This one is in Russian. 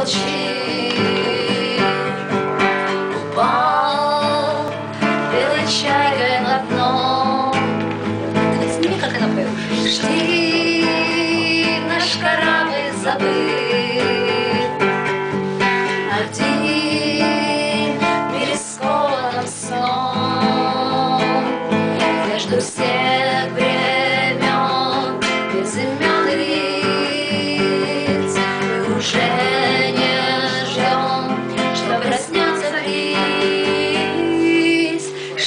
молчи. Упал белой чайкой на дно. Ты сними, как она поет. Жди, наш корабль забыт. Один перескованным сном Между всех времен Без имен и лиц Мы уже